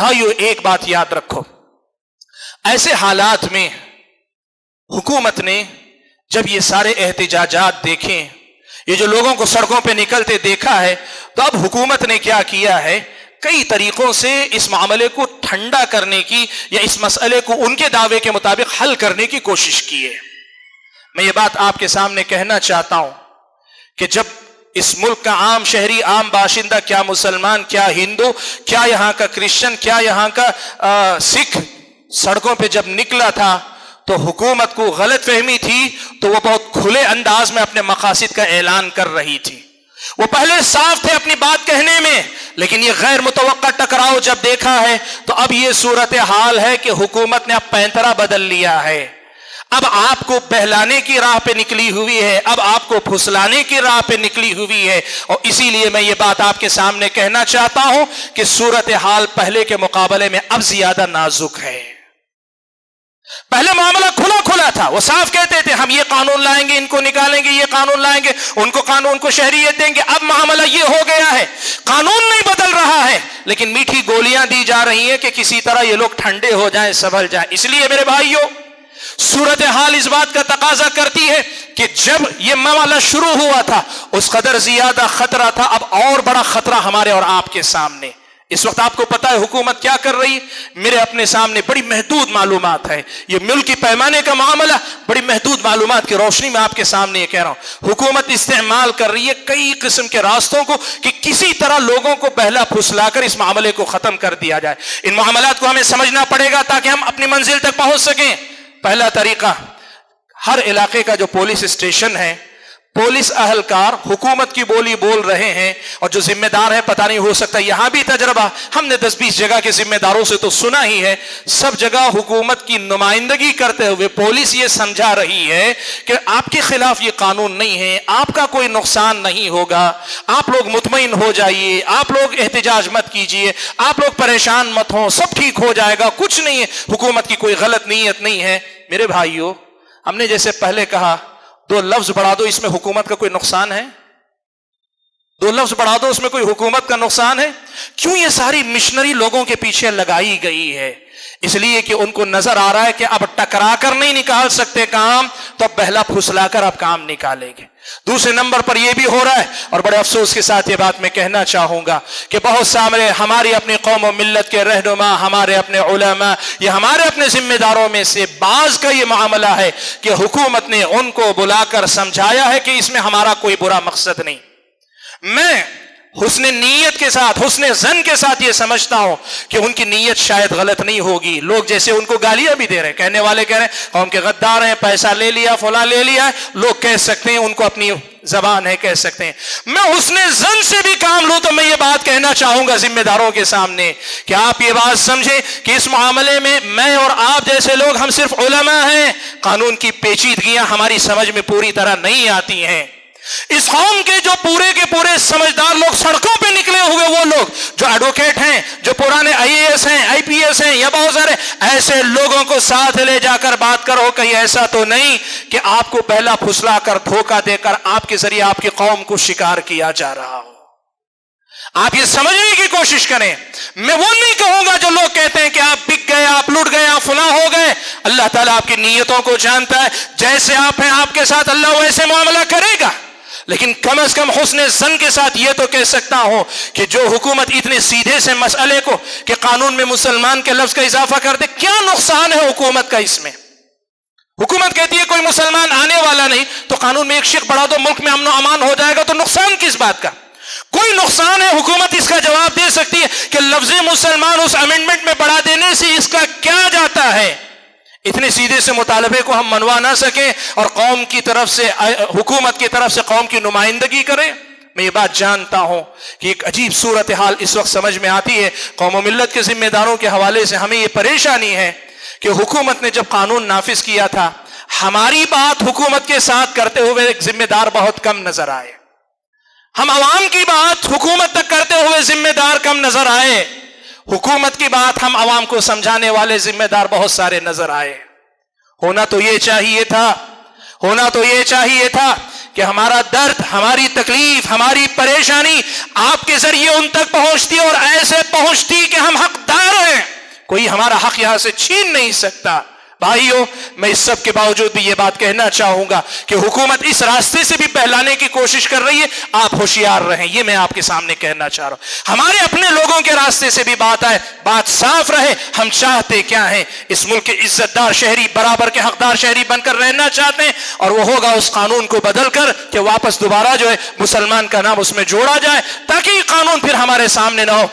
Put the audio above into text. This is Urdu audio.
بھائیو، ایک بات یاد رکھو۔ ایسے حالات میں حکومت نے جب یہ سارے احتجاجات دیکھیں، یہ جو لوگوں کو سڑکوں پہ نکلتے دیکھا ہے، تو اب حکومت نے کیا کیا ہے؟ کئی طریقوں سے اس معاملے کو ٹھنڈا کرنے کی یا اس مسئلے کو ان کے دعوے کے مطابق حل کرنے کی کوشش کی ہے۔ میں یہ بات آپ کے سامنے کہنا چاہتا ہوں کہ جب اس ملک کا عام شہری، عام باشندہ، کیا مسلمان، کیا ہندو، کیا یہاں کا کرسچن، کیا یہاں کا سکھ سڑکوں پہ جب نکلا تھا تو حکومت کو غلط فہمی تھی تو وہ بہت کھلے انداز میں اپنے مقاصد کا اعلان کر رہی تھی۔ وہ پہلے صاف تھے اپنی بات کہنے میں، لیکن یہ غیر متوقع ٹکراؤ جب دیکھا ہے تو اب یہ صورت حال ہے کہ حکومت نے اب پینترا بدل لیا ہے۔ اب آپ کو بہلانے کی راہ پہ نکلی ہوئی ہے، اب آپ کو پھسلانے کی راہ پہ نکلی ہوئی ہے۔ اور اسی لیے میں یہ بات آپ کے سامنے کہنا چاہتا ہوں کہ صورت حال پہلے کے مقابلے میں اب زیادہ نازک ہے۔ پہلے معاملہ کھلا کھلا تھا، وہ صاف کہتے تھے، ہم یہ قانون لائیں گے، ان کو نکالیں گے، یہ قانون لائیں گے، ان کو قانون کو شہریت دیں گے۔ اب معاملہ یہ ہو گیا ہے، قانون نہیں بدل رہا ہے، لیکن میٹھی گولیاں دی جا رہی ہیں کہ کسی طرح یہ لوگ ٹھنڈے ہو جائیں سبل جائیں۔ اس لیے میرے بھائیوں صورت حال اس بات کا تقاضا کرتی ہے کہ جب یہ معاملہ شروع ہوا تھا، اس قدر زیادہ خطرہ تھا، اب اور بڑا خطرہ ہمارے اور آپ کے سامنے۔ اس وقت آپ کو پتا ہے حکومت کیا کر رہی میرے اپنے سامنے بڑی محدود معلومات ہے یہ ملک پیمانے کا معاملہ بڑی محدود معلومات کی روشنی میں آپ کے سامنے یہ کہہ رہا ہوں۔ حکومت استعمال کر رہی ہے کئی قسم کے راستوں کو کہ کسی طرح لوگوں کو پہلا پھسلا کر اس معاملے کو ختم کر دیا جائے۔ ان معاملات کو ہمیں سمجھنا پڑے گا تاکہ ہم اپنی منزل تک پہنچ سکیں۔ پہلا طریقہ ہر علاقے کا جو پولیس اسٹیشن ہے پولیس اہلکار حکومت کی بولی بول رہے ہیں اور جو ذمہ دار ہے پتہ نہیں ہو سکتا یہاں بھی تجربہ۔ ہم نے دس بیس جگہ کے ذمہ داروں سے تو سنا ہی ہے۔ سب جگہ حکومت کی نمائندگی کرتے ہوئے پولیس یہ سمجھا رہی ہے کہ آپ کے خلاف یہ قانون نہیں ہے، آپ کا کوئی نقصان نہیں ہوگا۔ آپ لوگ مطمئن ہو جائیے، آپ لوگ احتجاج مت کیجیے آپ لوگ پریشان مت ہوں، سب ٹھیک ہو جائے گا، کچھ نہیں ہے۔ حکومت کی کوئی غلط نیت نہیں ہے۔ میرے بھائیوں ہم نے جیسے پہلے کہا دو لفظ بڑھا دو، اس میں حکومت کا کوئی نقصان ہے؟ دو لفظ بڑھا دو، اس میں کوئی حکومت کا نقصان ہے؟ کیوں یہ ساری مشنری لوگوں کے پیچھے لگائی گئی ہے؟ اس لیے کہ ان کو نظر آ رہا ہے کہ اب ٹکرا کر نہیں نکال سکتے کام، تو اب پہلا پھسلا کر اب کام نکالیں گے۔ دوسرے نمبر پر یہ بھی ہو رہا ہے اور بڑے افسوس کے ساتھ یہ بات میں کہنا چاہوں گا کہ بہت سامنے ہماری اپنی قوم و ملت کے رہنما، ہمارے اپنے علماء، یہ ہمارے اپنے ذمہ داروں میں سے بعض کا یہ معاملہ ہے کہ حکومت نے ان کو بلا کر سمجھایا ہے کہ اس میں ہمارا کوئی برا مقصد نہیں۔ میں حسن نیت کے ساتھ، حسن زن کے ساتھ یہ سمجھتا ہوں کہ ان کی نیت شاید غلط نہیں ہوگی۔ لوگ جیسے ان کو گالیاں بھی دے رہے ہیں، کہنے والے کہہ رہے ہیں قوم کے غدار ہیں، پیسہ لے لیا، فلاں لے لیا ہے۔ لوگ کہہ سکتے ہیں، ان کو اپنی زبان ہے، کہہ سکتے ہیں۔ میں حسن زن سے بھی کام لوں تو میں یہ بات کہنا چاہوں گا ذمہ داروں کے سامنے کہ آپ یہ بات سمجھیں کہ اس معاملے میں میں اور آپ جیسے لوگ ہم صرف علماء ہیں۔ قانون کی پیچیدگیاں ہماری سمجھ میں پوری طرح نہیں آتی ہیں۔ اس قوم کے جو پورے کے پورے سمجھدار لوگ سڑکوں پہ نکلے ہوئے وہ لوگ جو ایڈوکیٹ ہیں، جو پرانے آئی اے ایس ہیں آئی پی ایس ہیں، یا بہت سارے، ایسے لوگوں کو ساتھ لے جا کر بات کرو، کہیں ایسا تو نہیں کہ آپ کو پہلا پھسلا کر، دھوکہ دے کر آپ کے ذریعے آپ کی قوم کو شکار کیا جا رہا ہو۔ آپ یہ سمجھنے کی کوشش کریں۔ میں وہ نہیں کہوں گا جو لوگ کہتے ہیں کہ آپ بک گئے، آپ لٹ گئے، آپ فلاں ہو گئے۔ اللہ تعالیٰ آپ کی نیتوں کو جانتا ہے۔ جیسے آپ ہیں، آپ کے ساتھ اللہ ویسے معاملہ کرے گا۔ لیکن کم از کم حسن زن کے ساتھ یہ تو کہہ سکتا ہوں کہ جو حکومت اتنے سیدھے سے مسئلے کو کہ قانون میں مسلمان کے لفظ کا اضافہ کر دے، کیا نقصان ہے حکومت کا اس میں؟ حکومت کہتی ہے کوئی مسلمان آنے والا نہیں، تو قانون میں ایک شک بڑھا دو، ملک میں امن و امان ہو جائے گا، تو نقصان کس بات کا؟ کوئی نقصان ہے حکومت اس کا جواب دے سکتی ہے کہ لفظ مسلمان اس امینڈمنٹ میں بڑھا دینے سے اس کا کیا جاتا ہے؟ اتنے سیدھے سے مطالبے کو ہم منوا نہ سکیں اور قوم کی طرف سے، حکومت کی طرف سے قوم کی نمائندگی کریں۔ میں یہ بات جانتا ہوں کہ ایک عجیب صورتحال اس وقت سمجھ میں آتی ہے۔ قوم و ملت کے ذمہ داروں کے حوالے سے ہمیں یہ پریشانی ہے کہ حکومت نے جب قانون نافذ کیا تھا، ہماری بات حکومت کے ساتھ کرتے ہوئے ایک ذمہ دار بہت کم نظر آئے۔ ہم عوام کی بات حکومت تک کرتے ہوئے ذمہ دار کم نظر آئے۔ حکومت کی بات ہم عوام کو سمجھانے والے ذمہ دار بہت سارے نظر آئے۔ ہونا تو یہ چاہیے تھا، ہونا تو یہ چاہیے تھا کہ ہمارا درد، ہماری تکلیف، ہماری پریشانی آپ کے ذریعے ان تک پہنچتی اور ایسے پہنچتی کہ ہم حقدار ہیں۔ کوئی ہمارا حق یہاں سے چھین نہیں سکتا۔ بھائیو، میں اس سب کے باوجود بھی یہ بات کہنا چاہوں گا کہ حکومت اس راستے سے بھی پہلانے کی کوشش کر رہی ہے، آپ ہوشیار رہیں، یہ میں آپ کے سامنے کہنا چاہ رہا ہوں۔ ہمارے اپنے لوگوں کے راستے سے بھی بات آئے، بات صاف رہے، ہم چاہتے کیا ہیں؟ اس ملک کے عزت دار شہری، برابر کے حقدار شہری بن کر رہنا چاہتے ہیں اور وہ ہوگا اس قانون کو بدل کر کہ واپس دوبارہ جو ہے مسلمان کا نام اس میں جوڑا جائے تاکہ یہ قانون پھر ہمارے سامنے نہ ہو۔